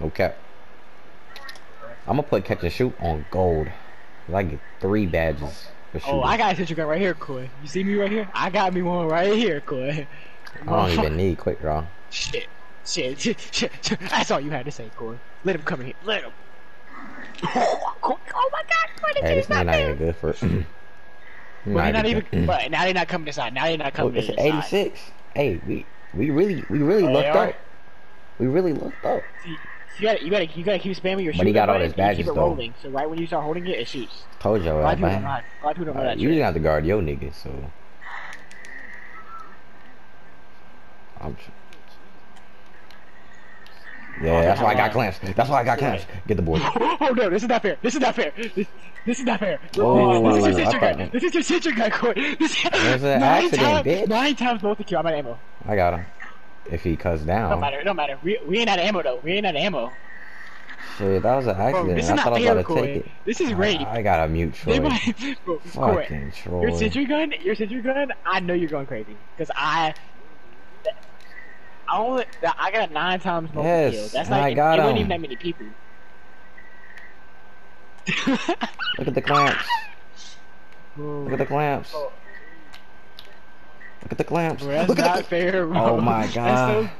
No cap. I'm gonna put catch and shoot on gold. 'Cause I get three badges for shooting. Oh, I got a sentry gun right here, Koi. You see me right here? I got me one right here, Koi. I don't even need quick draw. Shit. Shit, shit, shit, shit. That's all you had to say, Koi. Let him come in here. Let him. Oh, oh my god, Koi, the Hey, this kid's not man not even good for. Well, you're not even. good. But now they're not coming inside. Now they're not Oh, coming it's inside. 86. Hey, we we really we really oh, They looked up. We really looked up. You gotta, you gotta, you gotta keep spamming your But he got all his badges, keep it though. rolling. So right when you start holding it, it shoots. Told you, right, of people don't man. A lot of people don't know Alright, uh, that. you just have to guard your niggas, so. I'm. Yeah, oh, that's why I got clamps. That's why I got clamps. Get the board. Oh no, this is not fair. This is not fair. This, this is not fair. Whoa, this is your I sentry thought- gun. This is your gun, Corey. This is an nine accident, times, bitch. Nine times both the kill. I'm at ammo. I got him. If he cuts down. matter. It don't matter. We, we ain't out of ammo though. We ain't out of ammo. Shit, that was an Bro, accident. this is I not thought I was about to take it. This is rape. I, got a mute Troy. might- Bro, Fucking your Troy. sentry gun, your sentry gun. I know you're going crazy because I. I only, I got nine times more Yes, kills. That's not. I got it wasn't even that many people. Look at the clamps. Look at the clamps. Bro, Look at the clamps. bro, that's Look not at the. fair, bro. Oh my god.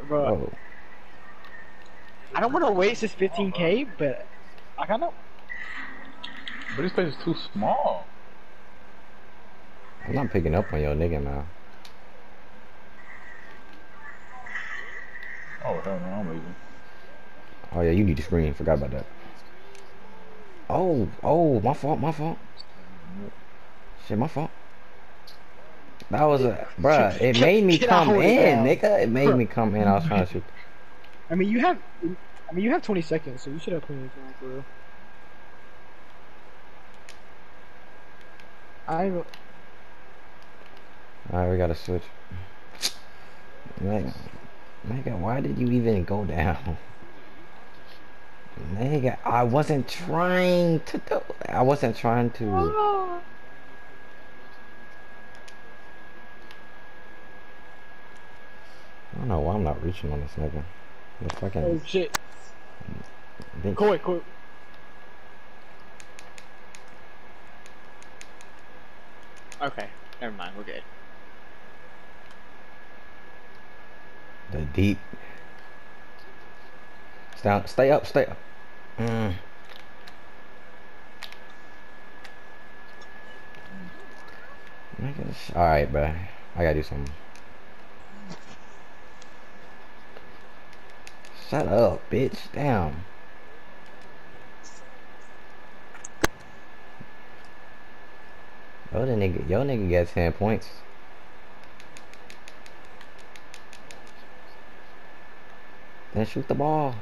so- bro, Oh. I don't want to waste this 15k, but I kind of. But this place is too small. I'm not picking up on your nigga now. Oh hell no, I'm leaving. Oh yeah, you need to screen. Forgot about that. Oh, oh, my fault, my fault. Shit, my fault. That was a, bruh. It made me come in, nigga. It made me come in. I was trying to shoot. I mean, you have. I mean, you have 20 seconds, so you should have plenty of time for real. I All right, we gotta switch. Nigga, nigga, why did you even go down? Nigga, I wasn't trying to do. I wasn't trying to. I don't know why I'm not reaching on this nigga. The Oh fucking shit! bitch. Koi, Koi. Okay, never mind. We're good. The deep. Down, stay up, stay up. Mm. Alright, bro. I gotta do something. Shut up, bitch. Damn. Yo, the nigga, yo, nigga gets 10 points. Then shoot the ball.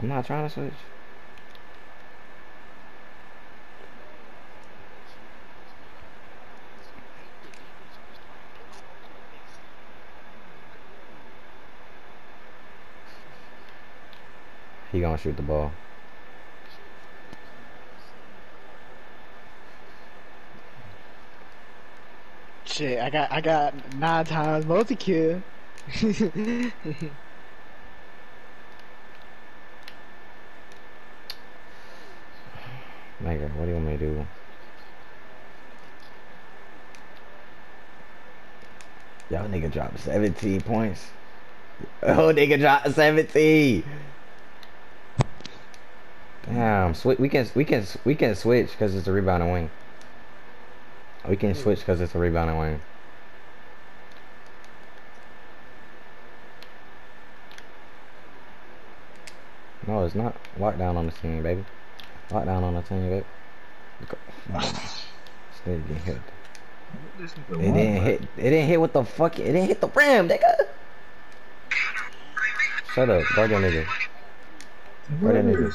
I'm not trying to switch. He gonna shoot the ball. Shit, I got I got nine times multi kill. Nigga, what do you want me to do? Yo, nigga dropped 17 points. Oh, nigga dropped 17. Damn, swi we can we can we can switch because it's a rebounding wing. We can hmm. switch because it's a rebounding wing. No, it's not. Lockdown on the team, baby. Lockdown on the team, baby. Still getting hit. This is It didn't wrong hit. It didn't hit with the fuck. It didn't hit the rim, nigga. Shut up, guard your nigga. Guard that nigga.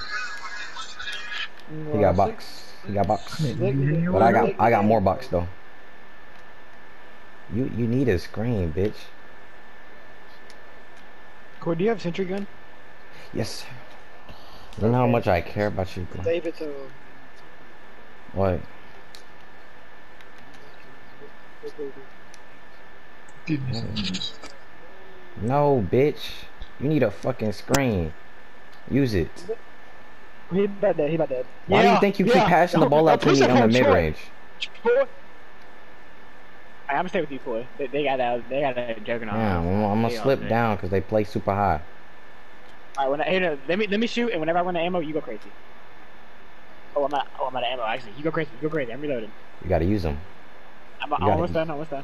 He got box. He got box. But I got I got more box though. You you need a screen, bitch. Koi, do you have sentry gun? Yes. You know how much I care about you. bro. Save it. What? No, bitch. You need a fucking screen. Use it. He about that. He about that. Why do you think you keep passing the ball out to me on the mid range? I'm gonna stay with you, Coy. They, they got that. They got that juggernaut. Yeah, I'm, I'm gonna slip down because they play super high. All right, when I, hey, no, let me let me shoot, and whenever I run the ammo, you go crazy. Oh, I'm out. Oh, I'm out of ammo. Actually, you go crazy. You go crazy. I'm reloading. You gotta use them. I'm, I'm almost done. Almost done.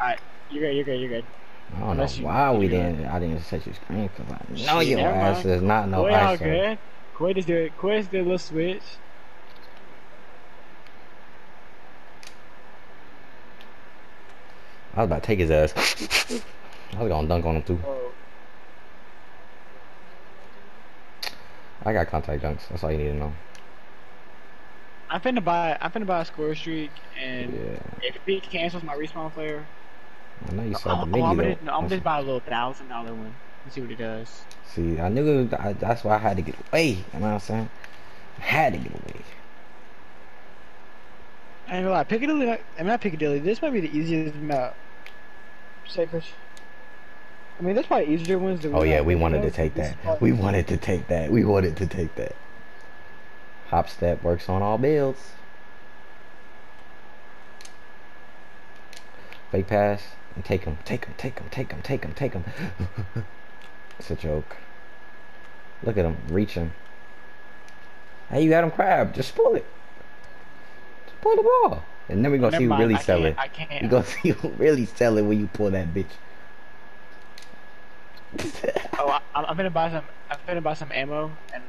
All right, you're good. You're good. You're good. I don't know Unless you- why we didn't. I didn't set your screen because I know your ass is not no all ISO. good. Coy just do it. Coy just did a little switch. I was about to take his ass. I was gonna dunk on him too. Oh, I got contact dunks. That's all you need to know. I'm finna buy. I'm finna buy a score streak, and Yeah, if he cancels my respawn player, I know you saw the oh, I'm gonna, no, I'm just buy a little thousand dollar one and see what it does. See, I knew it, I, that's why I had to get away. You know what I'm saying? I had to get away. I ain't gonna lie, Piccadilly. I mean, not Piccadilly. This might be the easiest map. Push. I mean, there's probably easier ones. To Oh yeah, we wanted to take that. We wanted to take that. We wanted to take that. Hop step works on all builds. Fake pass and take him, take him, take him, take him, take him, take him. it's a joke. Look at him reaching. Hey, you got him crab. Just pull it. Just pull the ball, and then we're gonna Never see who mind, really I sell it. can't- I can't. You gonna see who really sell it when you pull that bitch. Oh, I, I'm I'm gonna buy some. I'm gonna buy some ammo and.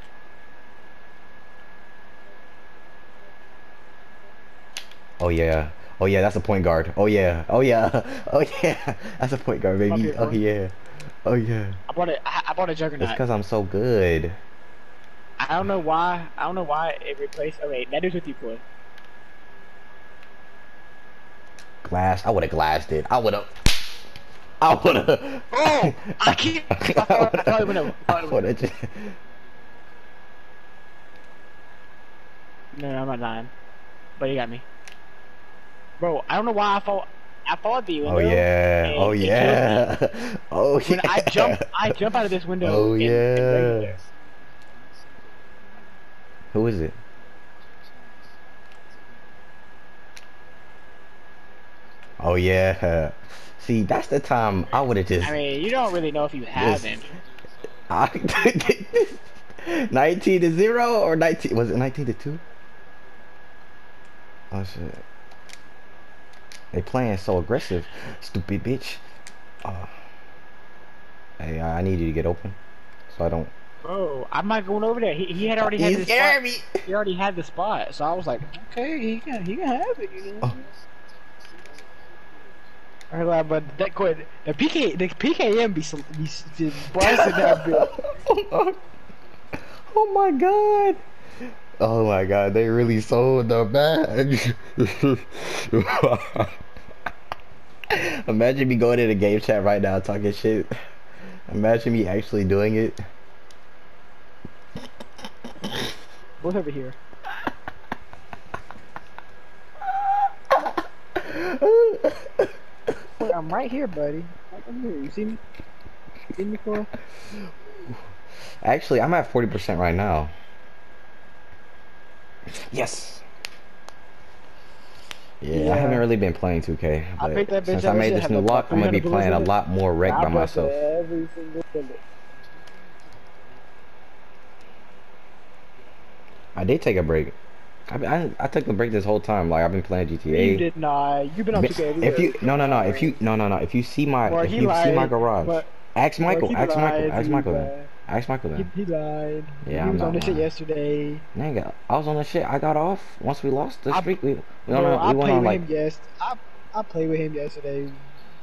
Oh yeah. Oh yeah, that's a point guard. Oh yeah. Oh yeah. Oh yeah. That's a point guard, baby. Oh yeah. Oh yeah. I bought it. I, I bought a juggernaut. It's because I'm so good. I don't know why. I don't know why it replaced. Oh wait, that is with you, boy. Glass. I would have glassed it. I would have. I have. Oh, I can't. I thought, I thought it went over. I thought I it would went No, no, I'm not lying. But he got me. Bro, I don't know why I fall. I followed the oh, window. Oh yeah. Oh it kills me. yeah. Oh yeah. When I jump, I jump out of this window. Oh yeah. Who is it? Oh yeah. See, that's the time I would have just. I mean, you don't really know if you have Yes. it. I, 19 to 0 or 19 was it 19 to 2 oh shit they playing so aggressive stupid bitch oh. hey I need you to get open so I don't Bro, I'm not going over there. He, he had already had you the spot. me He already had the spot, so I was like, okay, he can he can have it. You know? Oh. I heard that, but that quit. The PK the PKM be be just blasting that bit. oh my god oh my god they really sold the bag imagine me going in a game chat right now talking shit imagine me actually doing it Both over here. Wait, I'm right here, buddy. Right over here. You see me? See me, Cole? Actually, I'm at 40% right now. Yes. Yeah, I haven't really been playing 2K. but picked that since I made this new about lock, I'm gonna be playing a lot more rec by myself. Every single bullet. I did take a break. I, I I took a break this whole time. Like I've been playing GTA. You did not. You've been on 2K every If you no no no if you no no no if you see my if you see my garage, but- ask Michael, ask Michael, ask Michael then, lied. ask Michael then. He, he lied. Yeah, he I'm was on this shit yesterday. Nigga, I was on the shit. I got off once we lost the I- streak. We we, Bro, on, I we went played on with like him yes. I I played with him yesterday.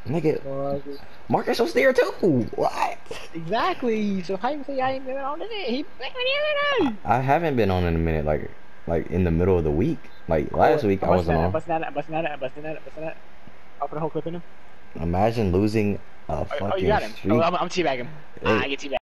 nigga. Bro, I was just- Marcus was there too. What? exactly. So how you say I ain't been on it? He in the other. I haven't been on in a minute. Like like in the middle of the week. Like last week I wasn't on. busting that. I'm busting busting that. I'm busting that. I'll put a whole clip in him. Imagine losing a Oh, fucking oh, you got him. Oh, streak. Oh, I'm, I'm teabagging. Hey. Ah, I get teabagged.